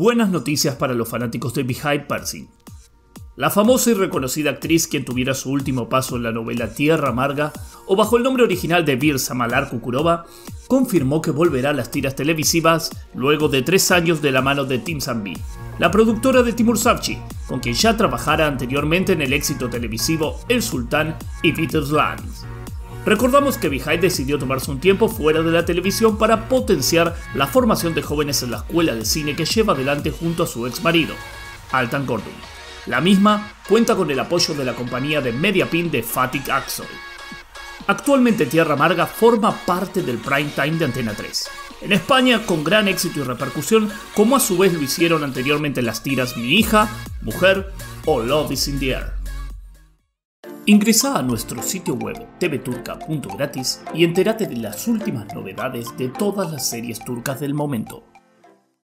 Buenas noticias para los fanáticos de Behind Percy. La famosa y reconocida actriz quien tuviera su último paso en la novela Tierra Amarga, o bajo el nombre original de Bir Samalar Kukurova, confirmó que volverá a las tiras televisivas luego de tres años de la mano de Tim Zambi, la productora de Timur Savci, con quien ya trabajara anteriormente en el éxito televisivo El Sultán y Peter's Land. Recordamos que Behind decidió tomarse un tiempo fuera de la televisión para potenciar la formación de jóvenes en la escuela de cine que lleva adelante junto a su ex marido, Altan Gordon. La misma cuenta con el apoyo de la compañía de Mediapin de Fatik Axel. Actualmente Tierra Amarga forma parte del prime time de Antena 3. En España con gran éxito y repercusión, como a su vez lo hicieron anteriormente las tiras Mi hija, Mujer o Love is in the Air. Ingresa a nuestro sitio web tvturca.gratis y entérate de las últimas novedades de todas las series turcas del momento.